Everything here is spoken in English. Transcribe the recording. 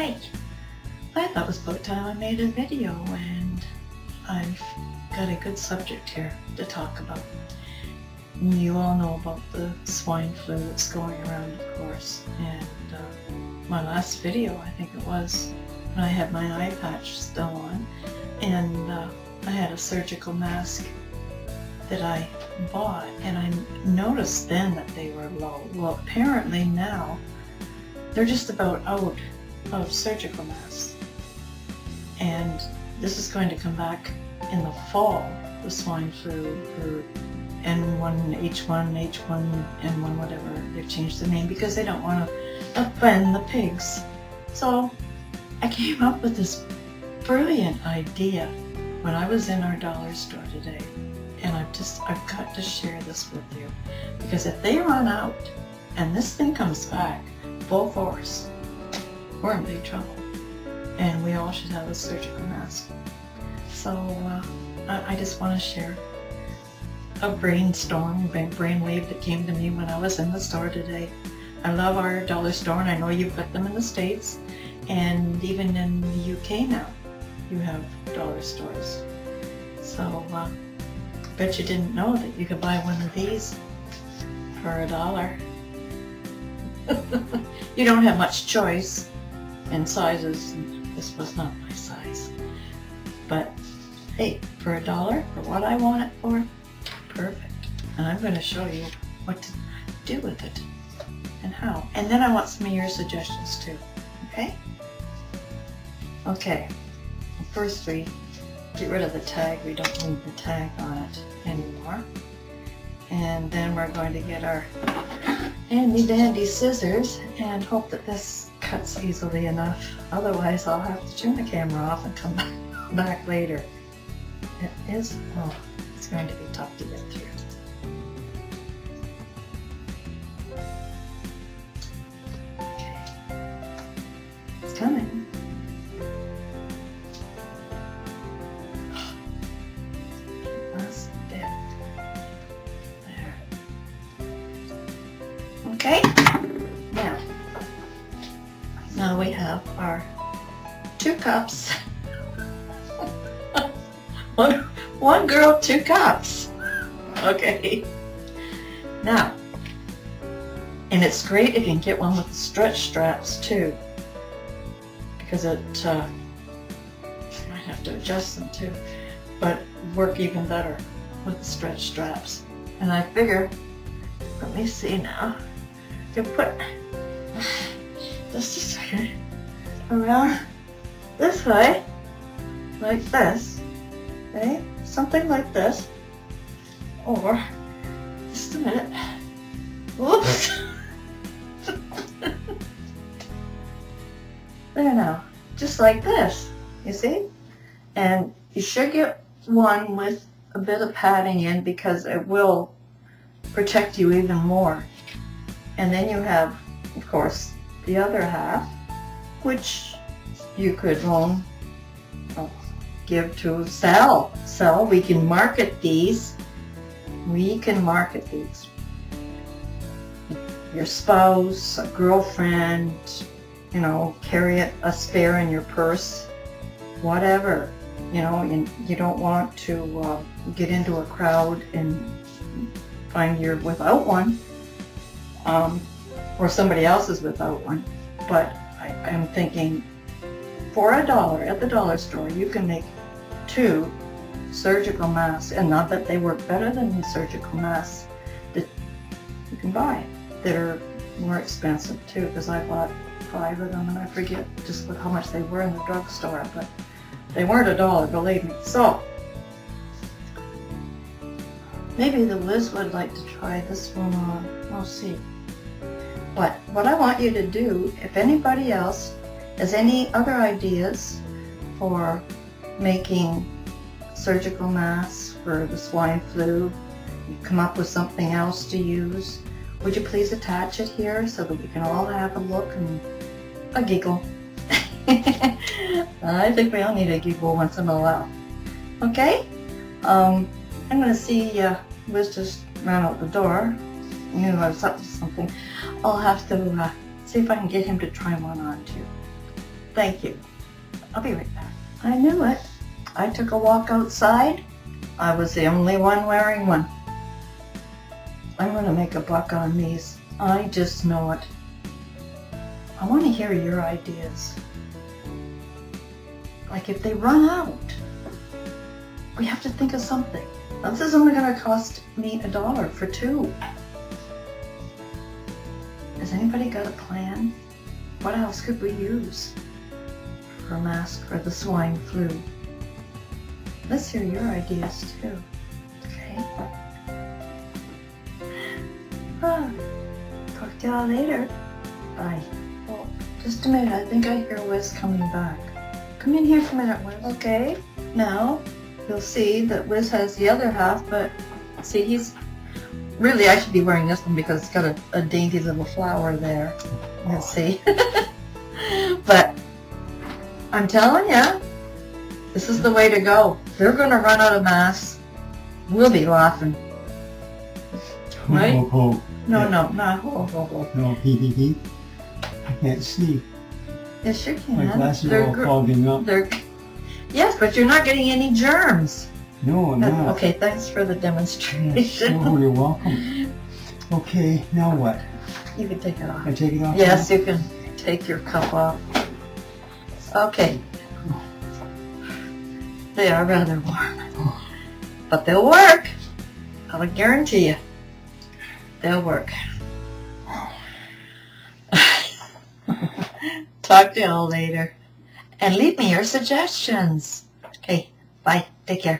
Thought it was about time I made a video and I've got a good subject here to talk about. You all know about the swine flu that's going around, of course, and uh, my last video, I think it was, when I had my eye patch still on, and uh, I had a surgical mask that I bought, and I noticed then that they were low. Well, apparently now they're just about out of surgical masks. And this is going to come back in the fall, the swine flu or N1, H1, H1N1, whatever. They've changed the name because they don't want to offend the pigs. So I came up with this brilliant idea when I was in our dollar store today. And I've just, I've got to share this with you. Because if they run out and this thing comes back full force, we're in big trouble. And we all should have a surgical mask. So uh, I, I just want to share a brainstorm, brainwave that came to me when I was in the store today. I love our dollar store and I know you've got them in the States and even in the UK now you have dollar stores. So uh, bet you didn't know that you could buy one of these for a dollar. you don't have much choice in sizes. This was not my size. But hey, for a dollar, for what I want it for, perfect. And I'm going to show you what to do with it and how. And then I want some of your suggestions too, okay? Okay, first we get rid of the tag. We don't need the tag on it anymore. And then we're going to get our handy dandy scissors and hope that this cuts easily enough. Otherwise I'll have to turn the camera off and come back later. It is, oh, it's going to be tough to get through. Okay. It's coming. Last bit. There. Okay. Have our two cups. one, one girl, two cups. Okay. Now, and it's great if you can get one with the stretch straps too, because it uh, might have to adjust them too, but work even better with the stretch straps. And I figure, let me see now, you put just a second around this way, like this, okay, something like this, or just a minute. Whoops. there now, just like this, you see? And you should get one with a bit of padding in because it will protect you even more. And then you have, of course, the other half, which you could oh, give to sell. Sell, we can market these. We can market these. Your spouse, a girlfriend, you know, carry a spare in your purse, whatever. You know, you, you don't want to uh, get into a crowd and find you're without one, um, or somebody else is without one. But I'm thinking, for a dollar at the dollar store, you can make two surgical masks, and not that they work better than the surgical masks that you can buy, that are more expensive too, because I bought five of them, and I forget just how much they were in the drugstore, but they weren't a dollar, believe me. So, maybe the Wiz would like to try this one on. We'll see. But what I want you to do, if anybody else has any other ideas for making surgical masks for the swine flu, you come up with something else to use, would you please attach it here so that we can all have a look and a giggle. I think we all need a giggle once in a while. Okay? Um, I'm going to see uh, Wiz just ran out the door. Know, I was up to something. I'll have to uh, see if I can get him to try one on too. Thank you. I'll be right back. I knew it. I took a walk outside. I was the only one wearing one. I'm going to make a buck on these. I just know it. I want to hear your ideas. Like if they run out, we have to think of something. This is only going to cost me a dollar for two. Has anybody got a plan? What else could we use for a mask for the swine flu? Let's hear your ideas too. Okay. Ah, talk to y'all later. Bye. Oh, just a minute. I think I hear Wiz coming back. Come in here for a minute, Wiz. Okay. Now, you'll see that Wiz has the other half, but see, he's really, I should be wearing this one because it's got a, a dainty little flower there. Let's see. but I'm telling you, this is the way to go. They're going to run out of masks. We'll be laughing. Right? Ho, ho, ho. No, Yeah. no, not ho, ho, ho. No, hee hee hee. I can't see. Yes, you can. My glasses are They're all fogging up. They're, yes, but you're not getting any germs. No, I'm Uh, not. Okay, thanks for the demonstration. oh, you're welcome. Okay, now what? you can take it off. I take it off? Yes, you can take your cup off. Okay. They are rather warm. But they'll work. I'll guarantee you. They'll work. Talk to you all later. And leave me your suggestions. Okay, bye. Take care.